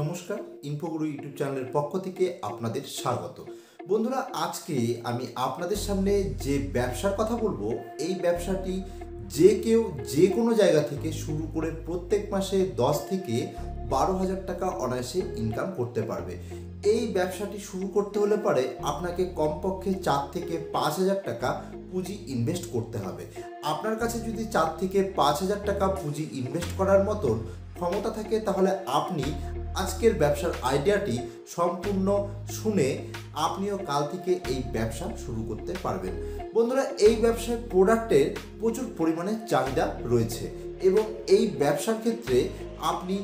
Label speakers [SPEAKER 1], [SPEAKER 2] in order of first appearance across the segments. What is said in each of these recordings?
[SPEAKER 1] নমস্কার, ইনফোগুরু ইউটিউব চ্যানেলের পক্ষ থেকে আপনাদের স্বাগত। বন্ধুরা, আজকে আমি আপনাদের সামনে যে ব্যবসার কথা বলব, এই ব্যবসাটি যে কেউ যে কোনো জায়গা থেকে শুরু করে প্রত্যেক মাসে দশ থেকে বারো হাজার টাকা অনায়াসে ইনকাম করতে পারবে। এই ব্যবসাটি শুরু করতে হলে পারে আপনাকে কমপক্ষে চার থেকে পাঁচ হাজার টাকা পুঁজি ইনভেস্ট করতে হবে। আপনার কাছে যদি চার থেকে পাঁচ হাজার টাকা পুঁজি ইনভেস্ট করার মতন ক্ষমতা থাকে, তাহলে আপনি আজকের ব্যবসার আইডিয়াটি সম্পূর্ণ শুনে আপনিও কাল থেকে এই ব্যবসা শুরু করতে পারবেন। বন্ধুরা, এই ব্যবসায় প্রোডাক্টের প্রচুর পরিমাণে চাহিদা রয়েছে এবং এই ব্যবসার ক্ষেত্রে আপনি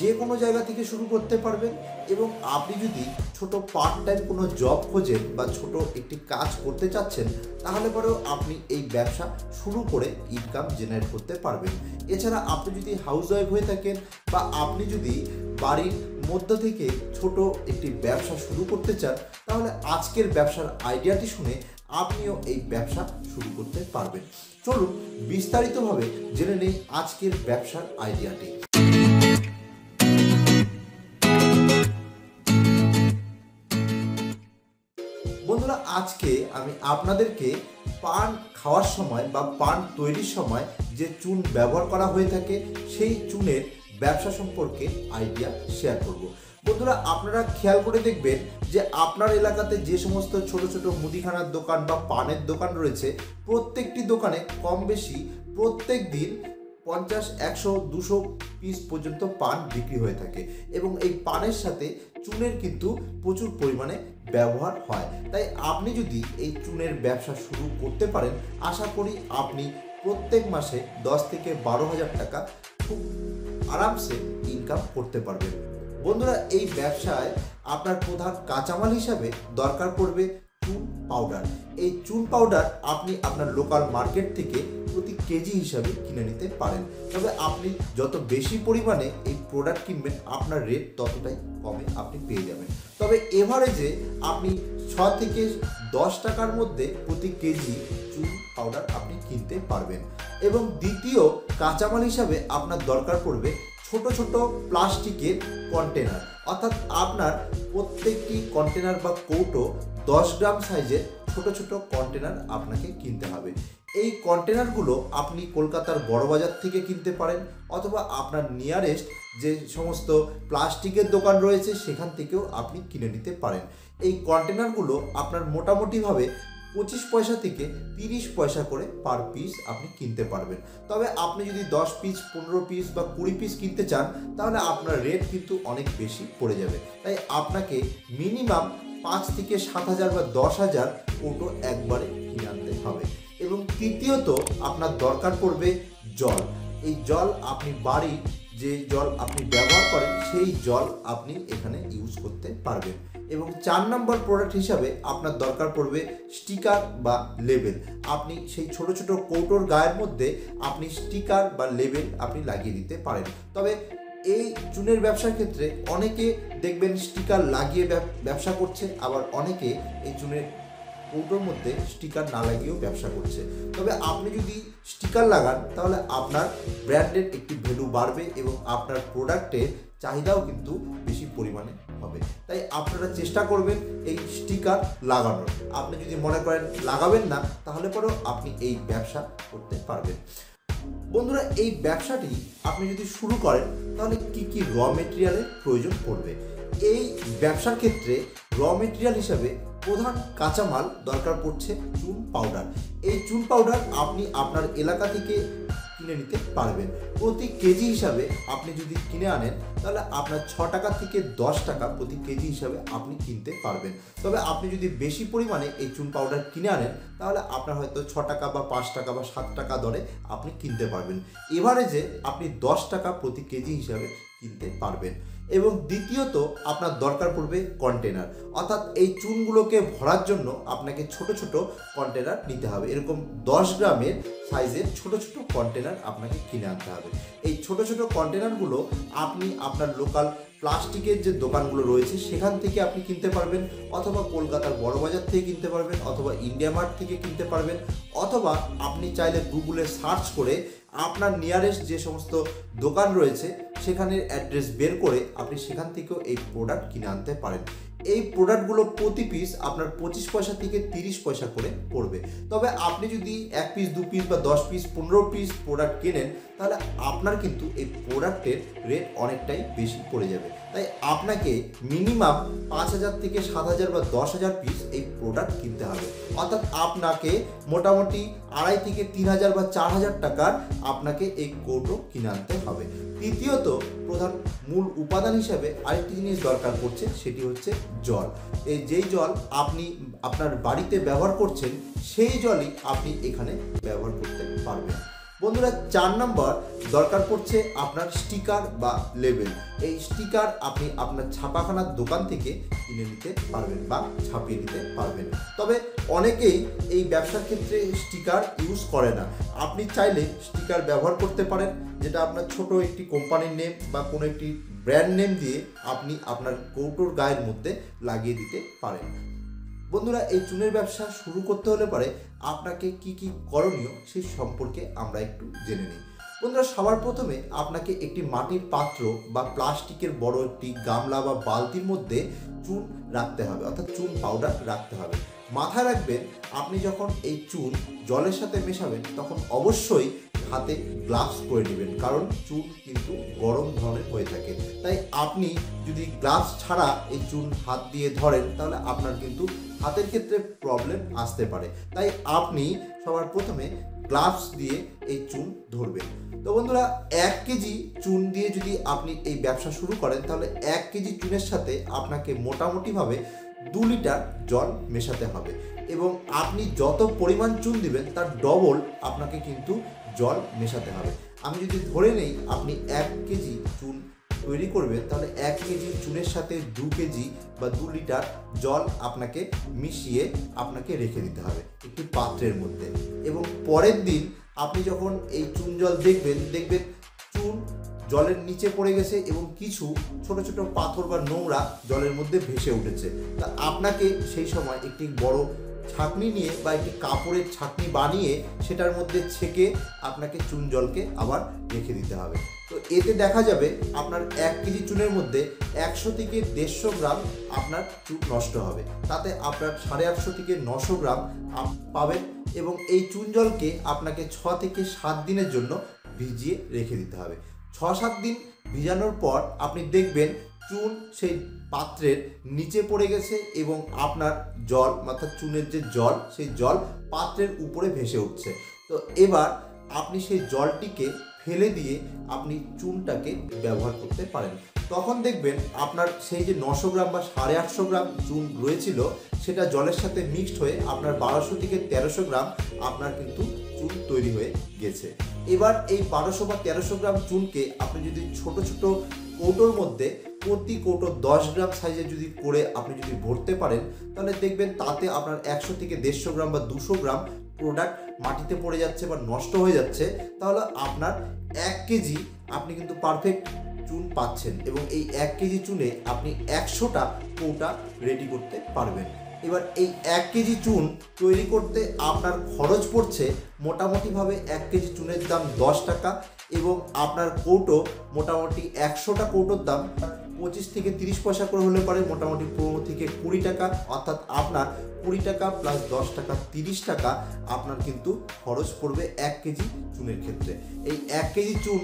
[SPEAKER 1] যে কোনো জায়গা থেকে শুরু করতে পারবেন এবং আপনি যদি ছোট পার্ট টাইম কোনো জব খোঁজেন বা ছোট একটি কাজ করতে চাচ্ছেন, তাহলে পরেও আপনি এই ব্যবসা শুরু করে ইনকাম জেনারেট করতে পারবেন। এছাড়া আপনি যদি হাউস ওয়াইফ হয়ে থাকেন বা আপনি যদি বাড়ির মধ্য থেকে ছোট একটি ব্যবসা শুরু করতে চান, তাহলে আজকের ব্যবসার আইডিয়াটি শুনে আপনিও এই ব্যবসা শুরু করতে পারবেন। চলুন বিস্তারিতভাবে জেনে নেই আজকের ব্যবসার আইডিয়াটি বন্ধুরা, আজকে আমি আপনাদেরকে পান খাওয়ার সময় বা পান তৈরির সময় যে চুন ব্যবহার করা হয়ে থাকে, সেই চুনের ব্যবসা সম্পর্কে আইডিয়া শেয়ার করব। বন্ধুরা, আপনারা খেয়াল করে দেখবেন যে আপনার এলাকাতে যে সমস্ত ছোট ছোট মুদিখানার দোকান বা পানের দোকান রয়েছে, প্রত্যেকটি দোকানে কম বেশি প্রত্যেক দিন পঞ্চাশ, একশো, দুশো পিস পর্যন্ত পান বিক্রি হয়ে থাকে। এবং এই পানের সাথে চুনের কিন্তু প্রচুর পরিমাণে ব্যবহার হয়। তাই আপনি যদি এই চুনের ব্যবসা শুরু করতে পারেন, আশা করি আপনি প্রত্যেক মাসে দশ থেকে বারো হাজার টাকা খুব আরামসে ইনকাম করতে পারবেন। বন্ধুরা, এই ব্যবসায় আপনার প্রধান কাঁচামাল হিসাবে দরকার পড়বে চুন পাউডার এই চুন পাউডার আপনি আপনার লোকাল মার্কেট থেকে প্রতি কেজি হিসাবে কিনে নিতে পারেন। তবে আপনি যত বেশি পরিমাণে এই প্রোডাক্ট কিনবেন, আপনার রেট ততটাই কমে আপনি পেয়ে যাবেন। তবে এভারেজে আপনি ছ থেকে দশ টাকার মধ্যে প্রতি কেজি চুন পাউডার আপনি কিনতে পারবেন। এবং দ্বিতীয়, কাঁচামাল হিসাবে আপনার দরকার পড়বে ছোট ছোট প্লাস্টিকের কন্টেনার অর্থাৎ আপনার প্রত্যেকটি কন্টেনার বা কৌটো দশ গ্রাম সাইজের ছোট ছোট কন্টেনার আপনাকে কিনতে হবে। এই কন্টেনারগুলো আপনি কলকাতার বড় বাজার থেকে কিনতে পারেন অথবা আপনার নিয়ারেস্ট যে সমস্ত প্লাস্টিকের দোকান রয়েছে সেখান থেকেও আপনি কিনে নিতে পারেন। এই কন্টেনারগুলো আপনার মোটামুটিভাবে পঁচিশ পয়সা থেকে তিরিশ পয়সা করে পার পিস আপনি কিনতে পারবেন। তবে আপনি যদি দশ পিস পনেরো পিস বা কুড়ি পিস কিনতে চান, তাহলে আপনার রেট কিন্তু অনেক বেশি পড়ে যাবে। তাই আপনাকে মিনিমাম পাঁচ থেকে সাত হাজার বা দশ হাজার কৌটো একবারে কিনে আনতে হবে। এবং তৃতীয়ত, আপনার দরকার পড়বে জল। এই জল আপনি বাড়ির যে জল আপনি ব্যবহার করেন, সেই জল আপনি এখানে ইউজ করতে পারবেন। এবং চার নম্বর প্রোডাক্ট হিসাবে আপনার দরকার পড়বে স্টিকার বা লেবেল আপনি সেই ছোট ছোট কৌটোর গায়ের মধ্যে আপনি স্টিকার বা লেবেল আপনি লাগিয়ে দিতে পারেন। তবে এই চুনের ব্যবসার ক্ষেত্রে অনেকে দেখবেন স্টিকার লাগিয়ে ব্যবসা করছে, আবার অনেকে এই চুনের কৌটোর মধ্যে স্টিকার না লাগিয়েও ব্যবসা করছে। তবে আপনি যদি স্টিকার লাগান, তাহলে আপনার ব্র্যান্ডের একটি ভ্যালু বাড়বে এবং আপনার প্রোডাক্টের চাহিদাও কিন্তু বেশি পরিমাণে হবে। তাই আপনারা চেষ্টা করবেন এই স্টিকার লাগানোর। আপনি যদি মনে করেন লাগাবেন না, তাহলে পরেও আপনি এই ব্যবসা করতে পারবেন। বন্ধুরা, এই ব্যবসাটি আপনি যদি শুরু করেন, তাহলে কি কি র মেটেরিয়ালের প্রয়োজন পড়বে? এই ব্যবসার ক্ষেত্রে র মেটেরিয়াল হিসাবে প্রধান কাঁচামাল দরকার পড়ছে চুন পাউডার এই চুন পাউডার আপনি আপনার এলাকা থেকে কিনে নিতে পারবেন। প্রতি কেজি হিসাবে আপনি যদি কিনে আনেন, তাহলে আপনার ছ টাকা থেকে দশ টাকা প্রতি কেজি হিসাবে আপনি কিনতে পারবেন। তবে আপনি যদি বেশি পরিমাণে এই চুন পাউডার কিনে আনেন, তাহলে আপনার হয়তো ছ টাকা বা পাঁচ টাকা বা সাত টাকা দরে আপনি কিনতে পারবেন। এভারেজে আপনি দশ টাকা প্রতি কেজি হিসাবে কিনতে পারবেন। এবং দ্বিতীয়ত আপনার দরকার পড়বে কন্টেনার অর্থাৎ এই চুনগুলোকে ভরার জন্য আপনাকে ছোট ছোট কন্টেনার নিতে হবে। এরকম দশ গ্রামের সাইজের ছোট ছোট কন্টেনার আপনাকে কিনে আনতে হবে। এই ছোট ছোট কন্টেনারগুলো আপনি আপনার লোকাল প্লাস্টিকের যে দোকানগুলো রয়েছে, সেখান থেকে আপনি কিনতে পারবেন, অথবা কলকাতার বড় বাজার থেকে কিনতে পারবেন, অথবা ইন্ডিয়া মার্ট থেকে কিনতে পারবেন, অথবা আপনি চাইলে গুগলে সার্চ করে আপনার নিয়ারেস্ট যে সমস্ত দোকান রয়েছে সেখানের অ্যাড্রেস বের করে আপনি সেখান থেকেও এই প্রোডাক্ট কিনে আনতে পারেন। এই প্রোডাক্টগুলো প্রতি পিস আপনার পঁচিশ পয়সা থেকে তিরিশ পয়সা করে পড়বে। তবে আপনি যদি এক পিস দু পিস বা দশ পিস পনেরো পিস প্রোডাক্ট কেনেন, তাহলে আপনার কিন্তু এই প্রোডাক্টের রেট অনেকটাই বেশি পড়ে যাবে। তাই আপনাকে মিনিমাম পাঁচ হাজার থেকে সাত হাজার বা দশ হাজার পিস এই প্রোডাক্ট কিনতে হবে। অর্থাৎ আপনাকে মোটামুটি আড়াই থেকে তিন হাজার বা চার হাজার টাকার আপনাকে এই কৌটো কিনে আনতে হবে। তৃতীয়ত প্রধান মূল উপাদান হিসাবে আরেকটি জিনিস দরকার পড়ছে, সেটি হচ্ছে জল। এই যেই জল আপনি, আপনার বাড়িতে ব্যবহার করছেন, সেই জলই আপনি এখানে ব্যবহার করতে পারবেন। বন্ধুরা, চার নম্বর, দরকার পড়ছে আপনার স্টিকার বা লেবেল এই স্টিকার আপনি আপনার ছাপাখানার দোকান থেকে কিনে নিতে পারবেন বা ছাপিয়ে নিতে পারবেন। তবে অনেকেই এই ব্যবসার ক্ষেত্রে স্টিকার ইউজ করে না। আপনি চাইলে স্টিকার ব্যবহার করতে পারেন, যেটা আপনার ছোট একটি কোম্পানির নেম বা কোনো একটি ব্র্যান্ড নেম দিয়ে আপনি আপনার কৌটোর গায়ের মধ্যে লাগিয়ে দিতে পারেন। বন্ধুরা, এই চুনের ব্যবসা শুরু করতে হলে পরে আপনাকে কি কি করণীয় সেই সম্পর্কে আমরা একটু জেনে নিই। বন্ধুরা, সবার প্রথমে আপনাকে একটি মাটির পাত্র বা প্লাস্টিকের বড় একটি গামলা বা বালতির মধ্যে চুন রাখতে হবে, অর্থাৎ চুন পাউডার রাখতে হবে। মাথায় রাখবেন, আপনি যখন এই চুন জলের সাথে মেশাবেন, তখন অবশ্যই হাতে গ্লাভস পরে নেবেন। কারণ চুন কিন্তু গরম ধরনের হয়ে থাকে। তাই আপনি যদি গ্লাভস ছাড়া এই চুন হাত দিয়ে ধরেন, তাহলে আপনার কিন্তু হাতের ক্ষেত্রে প্রবলেম আসতে পারে। তাই আপনি সবার প্রথমে গ্লাভস দিয়ে এই চুন ধরবেন। তো বন্ধুরা, এক কেজি চুন দিয়ে যদি আপনি এই ব্যবসা শুরু করেন, তাহলে এক কেজি চুনের সাথে আপনাকে মোটামুটিভাবে দু লিটার জল মেশাতে হবে। এবং আপনি যত পরিমাণ চুন দিবেন, তার ডবল আপনাকে কিন্তু জল মেশাতে হবে। আমি যদি ধরে নেই আপনি এক কেজি চুন তৈরি করবেন, তাহলে এক কেজি চুনের সাথে দু কেজি বা দু লিটার জল আপনাকে মিশিয়ে আপনাকে রেখে দিতে হবে একটি পাত্রের মধ্যে। এবং পরের দিন আপনি যখন এই চুন জল দেখবেন দেখবেন চুন জলের নিচে পড়ে গেছে এবং কিছু ছোট ছোট পাথর বা নোংরা জলের মধ্যে ভেসে উঠেছে। তা আপনাকে সেই সময় একটি বড় ছাকনি নিয়ে বা একটি কাপড়ের ছাঁকনি বানিয়ে সেটার মধ্যে ছেঁকে আপনাকে চুন জলকে আবার রেখে দিতে হবে। তো এতে দেখা যাবে আপনার এক কেজি চুনের মধ্যে একশো থেকে দেড়শো গ্রাম আপনার চুন নষ্ট হবে। তাতে আপনার সাড়ে আটশো থেকে নশো গ্রাম পাবেন এবং এই চুন জলকে আপনাকে ছ থেকে সাত দিনের জন্য ভিজিয়ে রেখে দিতে হবে। ছ সাত দিন ভিজানোর পর আপনি দেখবেন চুন সেই পাত্রের নিচে পড়ে গেছে এবং আপনার জল, অর্থাৎ চুনের যে জল, সেই জল পাত্রের উপরে ভেসে উঠছে। তো এবার আপনি সেই জলটিকে ফেলে দিয়ে আপনি চুনটাকে ব্যবহার করতে পারেন। তখন দেখবেন আপনার সেই যে নশো গ্রাম বা সাড়ে আটশো গ্রাম চুন রয়েছিল, সেটা জলের সাথে মিক্সড হয়ে আপনার বারোশো থেকে তেরোশো গ্রাম আপনার কিন্তু চুন তৈরি হয়ে গেছে। এবার এই বারোশো বা তেরোশো গ্রাম চুনকে আপনি যদি ছোট ছোট কৌটোর মধ্যে প্রতি কৌটো দশ গ্রাম সাইজে যদি করে আপনি যদি ভরতে পারেন, তাহলে দেখবেন তাতে আপনার একশো থেকে দেড়শো গ্রাম বা দুশো গ্রাম প্রোডাক্ট মাটিতে পড়ে যাচ্ছে বা নষ্ট হয়ে যাচ্ছে, তাহলে আপনার এক কেজি আপনি কিন্তু পারফেক্ট চুন পাচ্ছেন এবং এই এক কেজি চুনে আপনি একশোটা কৌটা রেডি করতে পারবেন। এবার এই এক কেজি চুন তৈরি করতে আপনার খরচ পড়ছে মোটামুটিভাবে এক কেজি চুনের দাম দশ টাকা এবং আপনার কৌটো মোটামুটি একশোটা কৌটোর দাম পঁচিশ থেকে তিরিশ পয়সা করে হলে পারে, মোটামুটি পনেরো থেকে কুড়ি টাকা। অর্থাৎ আপনার কুড়ি টাকা প্লাস দশ টাকা, তিরিশ টাকা আপনার কিন্তু খরচ পড়বে এক কেজি চুনের ক্ষেত্রে। এই এক কেজি চুন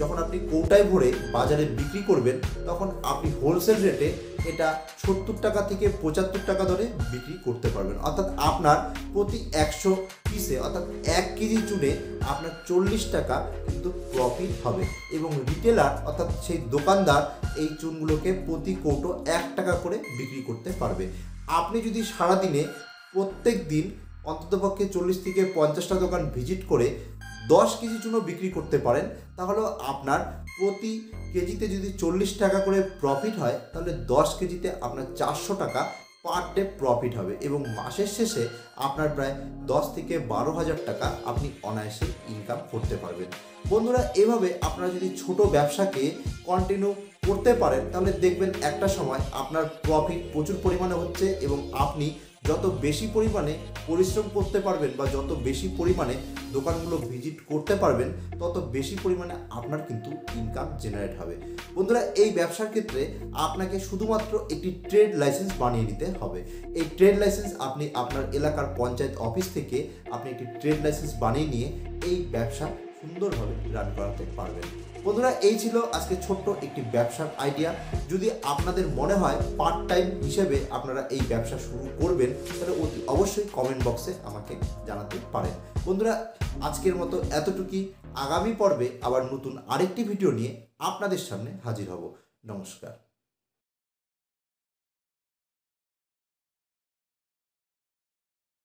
[SPEAKER 1] যখন আপনি কৌটায় ভরে বাজারে বিক্রি করবেন, তখন আপনি হোলসেল রেটে এটা সত্তর টাকা থেকে পঁচাত্তর টাকা দরে বিক্রি করতে পারবেন। অর্থাৎ আপনার প্রতি একশো পিসে অর্থাৎ এক কেজি চুনে আপনার চল্লিশ টাকা কিন্তু প্রফিট হবে। এবং রিটেলার অর্থাৎ সেই দোকানদার এই চুনগুলোকে প্রতি কৌটো এক টাকা করে বিক্রি করতে পারবে। আপনি যদি সারাদিনে প্রত্যেক দিন অন্ততপক্ষে চল্লিশ থেকে পঞ্চাশটা দোকান ভিজিট করে দশ কেজি চুনো বিক্রি করতে পারেন, তাহলে আপনার প্রতি কেজিতে যদি চল্লিশ টাকা করে প্রফিট হয়, তাহলে দশ কেজিতে আপনার চারশো টাকা পার ডে প্রফিট হবে এবং মাসের শেষে আপনার প্রায় দশ থেকে বারো হাজার টাকা আপনি অনায়াসে ইনকাম করতে পারবেন। বন্ধুরা, এভাবে আপনারা যদি ছোট ব্যবসাকে কন্টিনিউ করতে পারেন, তাহলে দেখবেন একটা সময় আপনার প্রফিট প্রচুর পরিমাণে হচ্ছে এবং আপনি যত বেশি পরিমাণে পরিশ্রম করতে পারবেন বা যত বেশি পরিমাণে দোকানগুলো ভিজিট করতে পারবেন, তত বেশি পরিমাণে আপনার কিন্তু ইনকাম জেনারেট হবে। বন্ধুরা, এই ব্যবসার ক্ষেত্রে আপনাকে শুধুমাত্র একটি ট্রেড লাইসেন্স বানিয়ে নিতে হবে। এই ট্রেড লাইসেন্স আপনি আপনার এলাকার পঞ্চায়েত অফিস থেকে আপনি একটি ট্রেড লাইসেন্স বানিয়ে নিয়ে এই ব্যবসা সুন্দরভাবে রান করাতে পারবেন। বন্ধুরা, এই ছিল আজকে ছোট্ট একটি ব্যবসার আইডিয়া যদি আপনাদের মনে হয় পার্ট টাইম হিসেবে আপনারা এই ব্যবসা শুরু করবেন, তাহলে অতি অবশ্যই কমেন্ট বক্সে আমাকে জানাতে পারেন। বন্ধুরা, আজকের মতো এতটুকুই। আগামী পর্বে আবার নতুন আরেকটি ভিডিও নিয়ে আপনাদের সামনে হাজির হব। নমস্কার।